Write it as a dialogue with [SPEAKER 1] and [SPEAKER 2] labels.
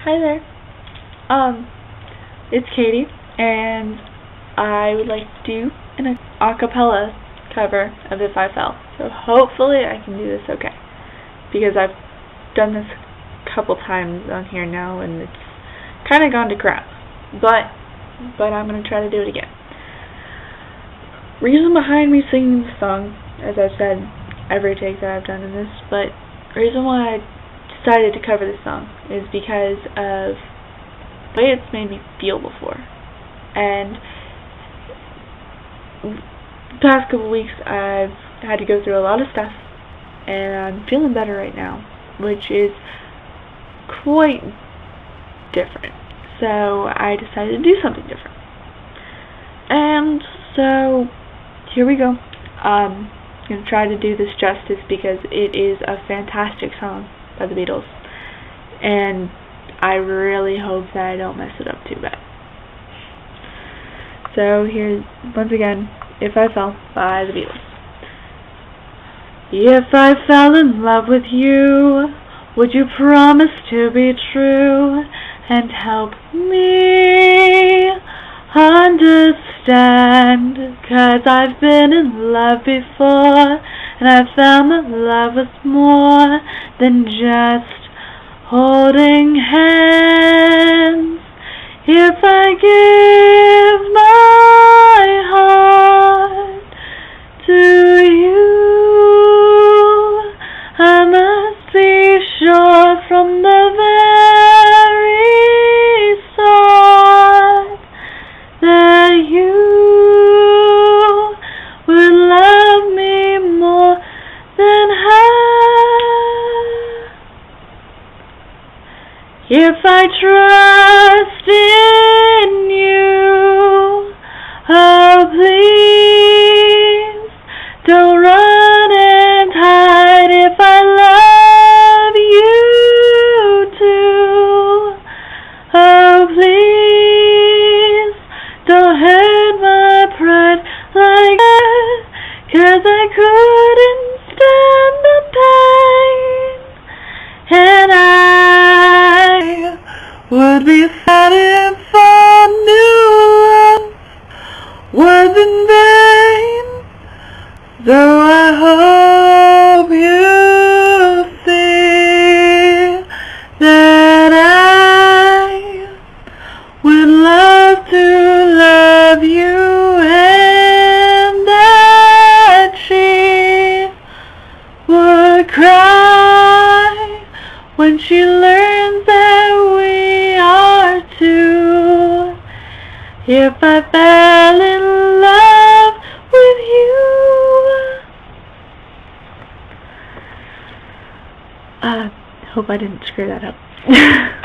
[SPEAKER 1] Hi there. Um, it's Katie, and I would like to do an acapella cover of If I Fell. So hopefully I can do this okay, because I've done this a couple times on here now, and it's kind of gone to crap. But, but I'm going to try to do it again. Reason behind me singing this song, as I've said every take that I've done in this, but reason why I decided to cover this song is because of the way it's made me feel before. And the past couple weeks I've had to go through a lot of stuff and I'm feeling better right now, which is quite different. So I decided to do something different. And so here we go. Um, I'm going to try to do this justice because it is a fantastic song by the Beatles. And I really hope that I don't mess it up too bad. So here's, once again, If I Fell by the Beatles. If I fell in love with you, would you promise to be true and help me understand? Cause I've been in love before and I've found that love was more than just holding hands. If I give you would love me more than her. If I trust would be sad if our new love was in vain. Though I hope you see that I would love to love you and that she would cry when she If I fell in love with you. Uh, hope I didn't screw that up.